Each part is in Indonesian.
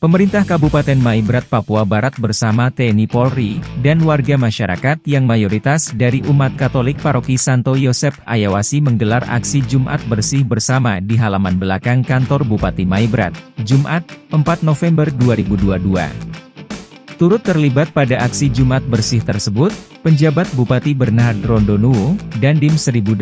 Pemerintah Kabupaten Maibrat Papua Barat bersama TNI Polri dan warga masyarakat yang mayoritas dari umat Katolik Paroki Santo Yosep Ayawasi menggelar aksi Jumat bersih bersama di halaman belakang kantor Bupati Maibrat, Jumat, 4 November 2022. Turut terlibat pada aksi Jumat bersih tersebut, penjabat Bupati Bernard dan Dim 1809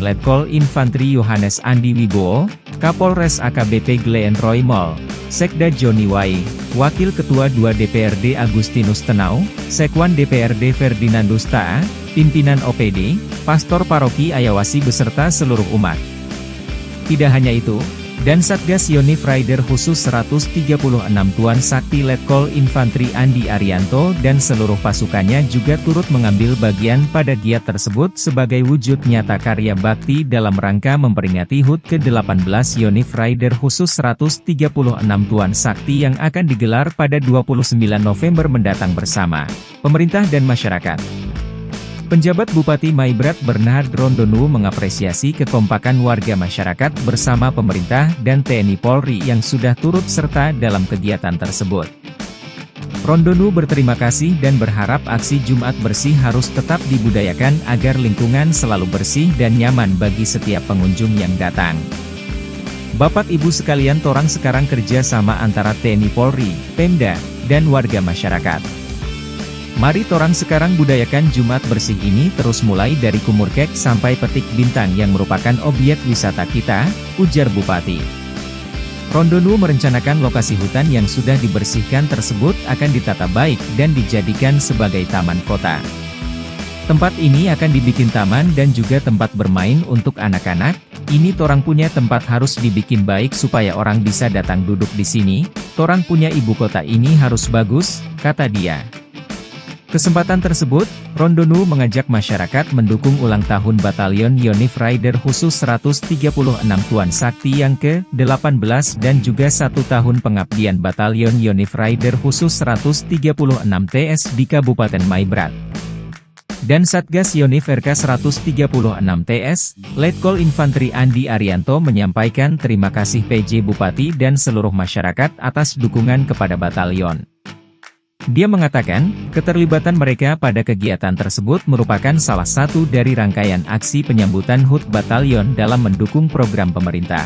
Letkol Infantri Yohanes Andi Wibowo, Kapolres AKBP Glenn Roy Mall, Sekda Joni Wai, Wakil Ketua 2 DPRD Agustinus Tenau, Sekwan DPRD Ferdinandus Ta'a, pimpinan OPD, Pastor Paroki Ayawasi beserta seluruh umat. Tidak hanya itu, dan Satgas Yonif Rider khusus 136 Tuan Sakti Letkol Infantri Andi Arianto dan seluruh pasukannya juga turut mengambil bagian pada giat tersebut sebagai wujud nyata karya bakti dalam rangka memperingati HUT ke-18 Yonif Rider khusus 136 Tuan Sakti yang akan digelar pada 29 November mendatang bersama pemerintah dan masyarakat. Penjabat Bupati Maibrat Bernard Rondonu mengapresiasi kekompakan warga masyarakat bersama pemerintah dan TNI Polri yang sudah turut serta dalam kegiatan tersebut. Rondonu berterima kasih dan berharap aksi Jumat bersih harus tetap dibudayakan agar lingkungan selalu bersih dan nyaman bagi setiap pengunjung yang datang. Bapak Ibu sekalian torang sekarang kerja sama antara TNI Polri, Pemda, dan warga masyarakat. Mari torang sekarang budayakan Jumat bersih ini terus mulai dari kumur kek sampai petik bintang yang merupakan objek wisata kita, ujar Bupati. Rondonu merencanakan lokasi hutan yang sudah dibersihkan tersebut akan ditata baik dan dijadikan sebagai taman kota. Tempat ini akan dibikin taman dan juga tempat bermain untuk anak-anak, ini torang punya tempat harus dibikin baik supaya orang bisa datang duduk di sini, torang punya ibu kota ini harus bagus, kata dia. Kesempatan tersebut, Rondonu mengajak masyarakat mendukung ulang tahun Batalion Yonif Rider khusus 136 Tuan Sakti yang ke-18 dan juga satu tahun pengabdian Batalion Yonif Rider khusus 136 TS di Kabupaten Maibrat. Dan Satgas Yonif RK 136 TS, Letkol Infantri Andi Arianto menyampaikan terima kasih PJ Bupati dan seluruh masyarakat atas dukungan kepada batalion. Dia mengatakan, keterlibatan mereka pada kegiatan tersebut merupakan salah satu dari rangkaian aksi penyambutan HUT Batalion dalam mendukung program pemerintah.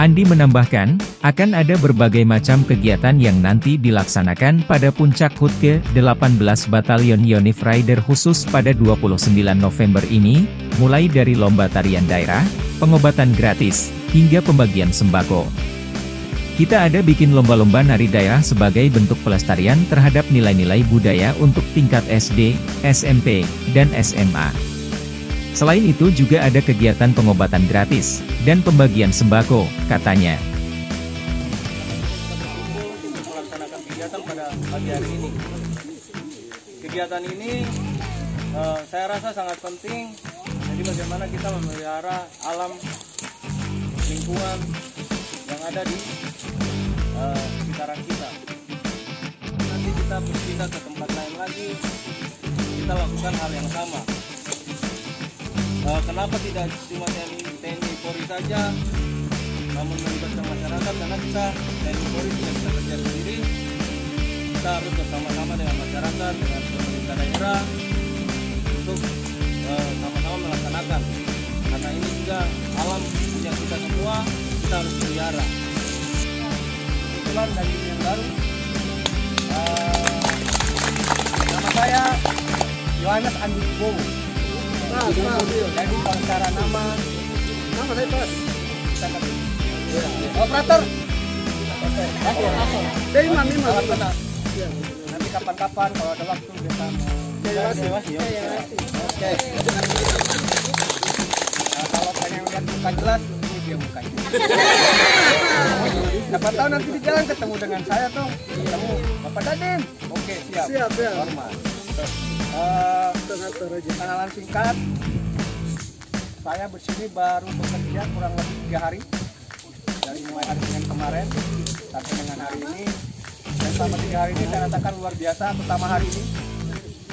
Andi menambahkan, akan ada berbagai macam kegiatan yang nanti dilaksanakan pada puncak HUT ke-18 Batalion Yonif Rider khusus pada 29 November ini, mulai dari lomba tarian daerah, pengobatan gratis, hingga pembagian sembako. Kita ada bikin lomba-lomba nari daerah sebagai bentuk pelestarian terhadap nilai-nilai budaya untuk tingkat SD, SMP, dan SMA. Selain itu juga ada kegiatan pengobatan gratis, dan pembagian sembako, katanya. Kegiatan ini uh, saya rasa sangat penting, jadi bagaimana kita memelihara alam, lingkungan, ada di uh, kita. Nanti kita berpindah ke tempat lain lagi. Kita lakukan hal yang sama. Uh, kenapa tidak cuma TNI, TNI Polri saja namun melibatkan masyarakat? Karena kita TNI Polri tidak bisa kerja sendiri. Kita harus bersama-sama dengan masyarakat dengan pemerintah daerah untuk kebetulan dari yang baru. Uh, nama saya Yohanes Andi Bowo nah, nah, jadi kalau secara nama nama saya pas operator? Dari mana mana nanti kapan-kapan kalau ada waktu kita mau Oke. Nah, kalau pengen lihat muka jelas, dia mukanya siapa tahu nanti di jalan ketemu dengan saya tuh ketemu Bapak Dadim oke siap. Siap ya. Normal uh, kenalan singkat. Saya bersini baru bekerja kurang lebih tiga hari. Dari mulai hari Senin kemarin sampai dengan hari ini. Dan selama tiga hari ini saya katakan luar biasa pertama hari ini.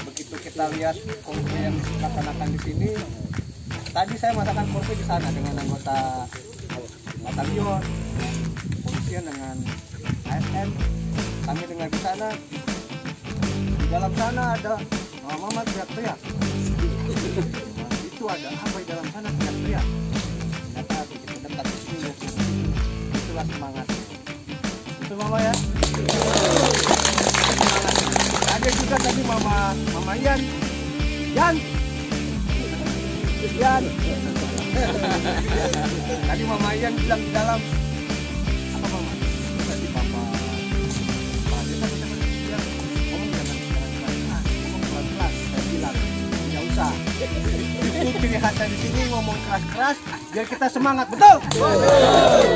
Begitu kita lihat kondisi yang dilaksanakan di sini tadi saya masakan kursi di sana dengan anggota batalion polisian dengan ASN kami dengar di sana di dalam sana ada Mama Mama teriak-teriak. Nah, itu ada apa di dalam sana teriak-teriak? Ternyata begitu dekat sini. Itulah semangat. Itu Mama ya. Semangat ada juga tadi Mama Mama Yan Yan Yan tadi Mama Yan bilang di dalam apa Mama? Tadi Papa. Kita bilang ngomong jangan keras-keras Ah, ngomong pelan-pelan saya bilang nggak usah. Itu ciri khasnya di sini ngomong keras-keras biar kita semangat betul?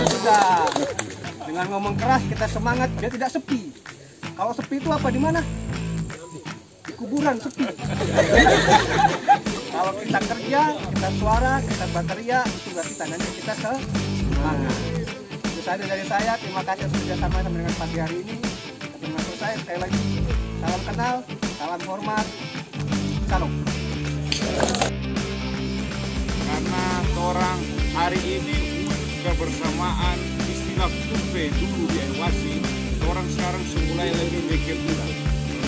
Sudah. Dengan ngomong keras kita semangat biar tidak sepi. Kalau sepi itu apa di mana? Di kuburan sepi kalau kita kerja kita suara kita berteriak itu berarti tandanya kita semangat. Itu saja dari saya. Terima kasih sudah sama dengan pagi hari ini. Terima kasih saya sekali lagi salam kenal salam hormat salam. Karena orang hari ini kebersamaan istilah kurve dulu di Ewasi orang sekarang semulai lebih mikir pula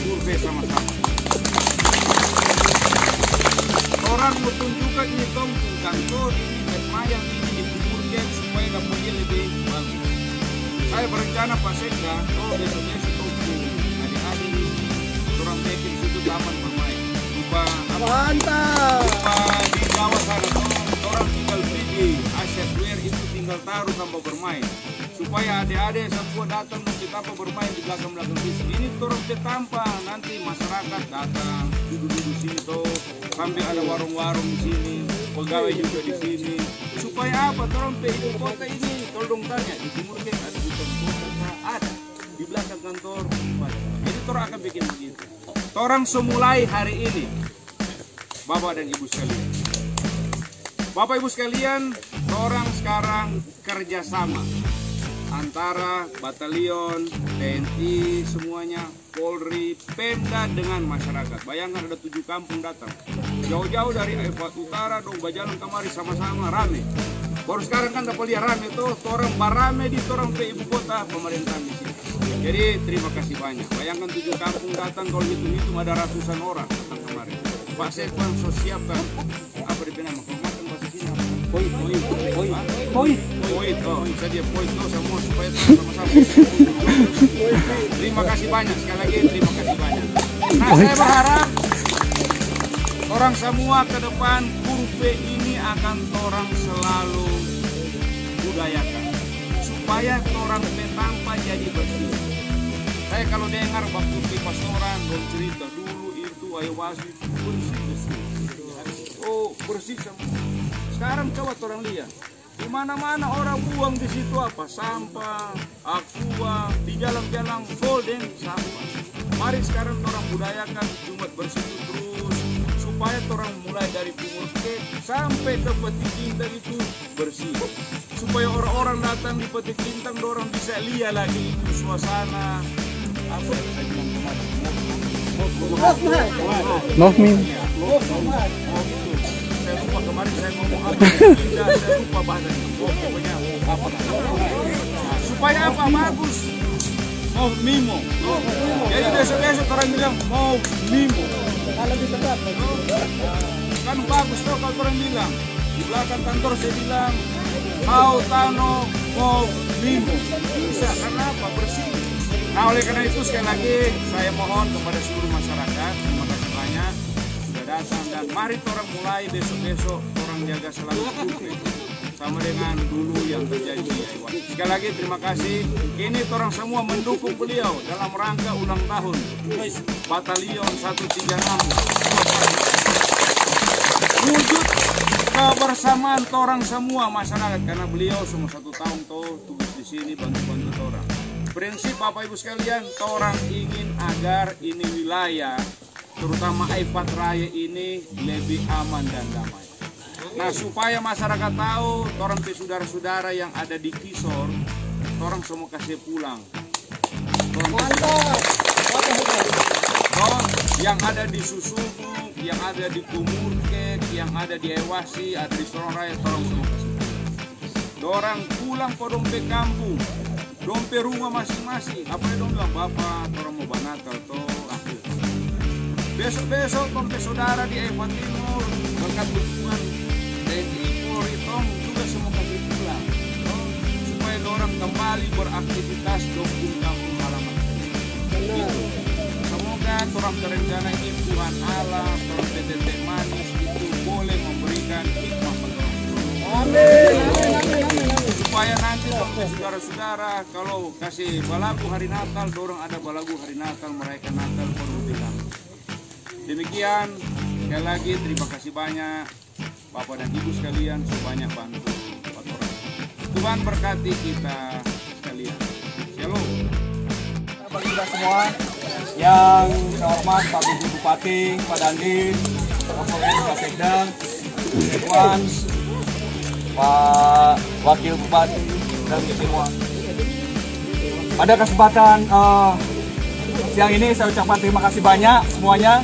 kurve sama-sama orang mau tunjukkan ini kampung kantor ini bermayang ini di Timurgen supaya dapatnya lebih bagus saya berencana Pak Sekda oh besok-besok tunggu tinggal taruh sampai bermain. Supaya adik-adik semua datang untuk kita bermain di belakang-belakang bis ini turun ke tampa nanti masyarakat datang duduk-duduk sini tuh. Sambil ada warung-warung di sini pegawai juga di sini. Supaya apa? Ke ibu kota ini. Dong tanya. Di timur kan ada di kota ada. Di belakang kantor. Jadi orang akan bikin begitu. Orang semulai hari ini. Bapak dan Ibu sekalian. Bapak Ibu sekalian, orang sekarang kerjasama antara batalion, TNI, semuanya, Polri, Pemda dengan masyarakat. Bayangkan ada tujuh kampung datang. Jauh-jauh dari Ewat Utara, dong berjalan kemari sama-sama rame. Baru sekarang kan dapat lihat rame tuh, orang barame di orang ke ibu kota pemerintahan di sini. Jadi terima kasih banyak. Bayangkan tujuh kampung datang kalau hitung-hitung ada ratusan orang datang kemarin. Pak Sekwan so siapkan semua supaya terima kasih banyak sekali lagi terima kasih banyak. Nah saya berharap orang semua ke depan kurve ini akan orang selalu budayakan supaya orang petampa jadi bersih. Saya kalau dengar waktu di pastoran dong cerita dulu itu ayo wasi bersih bersih. Oh bersih semua. Sekarang coba orang lihat di mana-mana orang buang di situ apa sampah, aqua, di jalan-jalan golden sampah. Mari sekarang orang budayakan Jumat bersih terus supaya orang mulai dari Timur ke sampai ke Petik Bintang itu bersih. Supaya orang-orang datang di Petik Bintang orang bisa lihat lagi itu suasana apa yang saya bilang kemarin. Movement. Saya lupa kemarin saya ngomong apa? Tidak, saya lupa bahasanya oh, pokoknya apa? Nah, supaya apa? Bagus. Mau mimo. Oh, jadi besok-besok orang bilang mau mimo. Kalau ditegak kan bagus tuh kalau orang bilang. Di belakang kantor saya bilang mau tano mau mimo. Bisa karena apa? Bersih. Nah oleh karena itu sekali lagi saya mohon kepada seluruh masyarakat datang dan mari orang mulai besok-besok orang jaga selalu sama dengan dulu yang terjadi. Sekali lagi terima kasih. Ini orang semua mendukung beliau dalam rangka ulang tahun Batalion 136 wujud kebersamaan orang semua masyarakat karena beliau semua satu tahun tuh tugas di sini bantu-bantu orang. Prinsip Bapak Ibu sekalian, orang ingin agar ini wilayah terutama Aipat Raya ini lebih aman dan damai. Nah supaya masyarakat tahu, orang ke saudara-saudara yang ada di Kisor, orang semua kasih pulang. Orang Oh, yang ada di Susumu, yang ada di Kumurkek, yang ada di Ewasi, ada di Sorong Raya, tolong semua kasih. Dorang pulang ke kampung. dompe rumah masing-masing apa yang dong bilang bapak orang mau banatal toh besok-besok dompe saudara di Ewa Timur. Berkat dukungan TNI Polri tong juga semua kasih pulang toh, supaya orang kembali beraktivitas dukung kampung halaman Gitu. Semoga orang terencana ini Tuhan Allah, orang tetek manis itu boleh memberikan hikmah pada orang supaya nanti saudara-saudara kalau kasih balagu hari Natal dorong ada balagu hari Natal merayakan Natal perlu bilang demikian sekali lagi terima kasih banyak. Bapak dan Ibu sekalian sebanyak bantu empat orang. Tuhan berkati kita sekalian. Shalom. Bagi kita semua yang saya hormat Pak Ibu Bupati, Pak Dandim, Pak Polres, Pak Sekda, Iwan, Pak Wakil Bupati dan semua. Pada kesempatan eh, siang ini saya ucapkan terima kasih banyak semuanya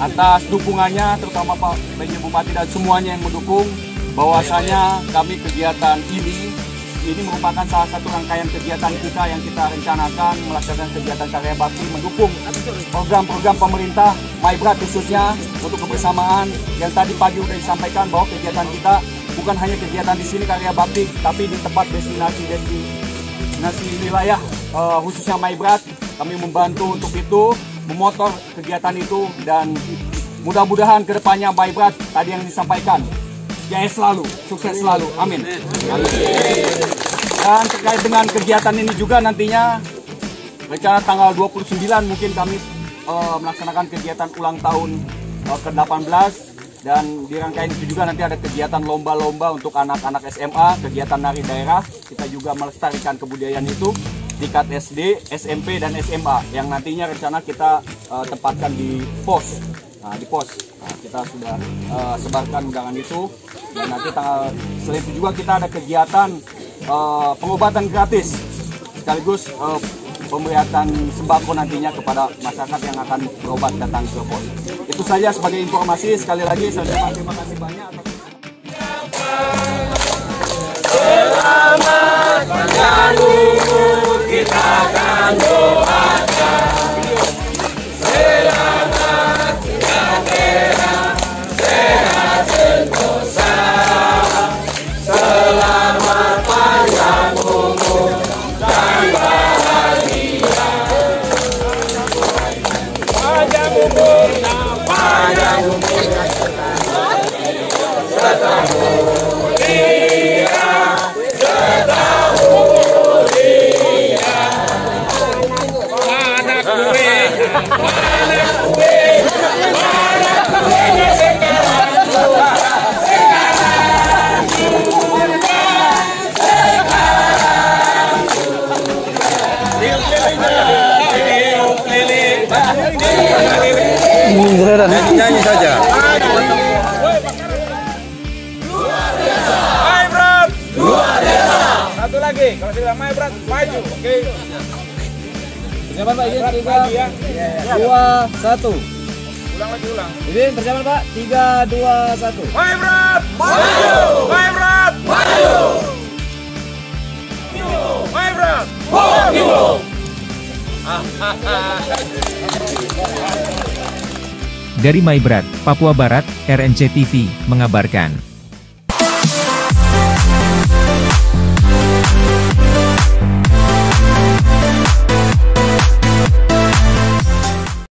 atas dukungannya terutama Pak PJ Bupati dan semuanya yang mendukung bahwasanya kami kegiatan ini ini merupakan salah satu rangkaian kegiatan kita yang kita rencanakan melaksanakan kegiatan karya bakti mendukung program-program pemerintah Maibrat khususnya untuk kebersamaan yang tadi pagi sudah disampaikan bahwa kegiatan kita bukan hanya kegiatan di sini karya bakti tapi di tempat destinasi destinasi wilayah eh, khususnya Maibrat kami membantu untuk itu memotor kegiatan itu dan mudah-mudahan ke depannya Maibrat tadi yang disampaikan jaya selalu, sukses selalu. Amin. Dan terkait dengan kegiatan ini juga nantinya rencana tanggal 29 mungkin kami eh, melaksanakan kegiatan ulang tahun eh, ke-18 dan di rangkaian itu juga nanti ada kegiatan lomba-lomba untuk anak-anak SMA, kegiatan nari daerah. Kita juga melestarikan kebudayaan itu tingkat SD, SMP dan SMA yang nantinya rencana kita eh, tempatkan di pos. Nah, di pos. Nah, kita sudah eh, sebarkan undangan itu dan nanti tanggal selain itu juga kita ada kegiatan eh, pengobatan gratis sekaligus eh, pemberian sembako nantinya kepada masyarakat yang akan berobat datang ke pos. Itu saja sebagai informasi sekali lagi saya ucapkan terima kasih banyak atas Nyanyi saja. Maibrat satu lagi. Kalau sudah Maibrat maju. Oke. Persiapan Pak, izin tiga, maju ya. dua, satu. ulang lagi ulang. Izin persiapan Pak, tiga, dua, satu. Maibrat maju. Maibrat maju. Maibrat Dari Maibrat, Papua Barat, RNC TV, mengabarkan.